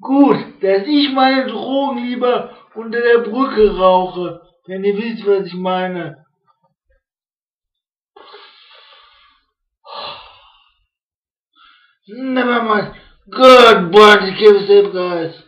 Gut, dass ich meine Drogen lieber unter der Brücke rauche, wenn ihr wisst, was ich meine. Never mind. Good boy, keep safe, guys.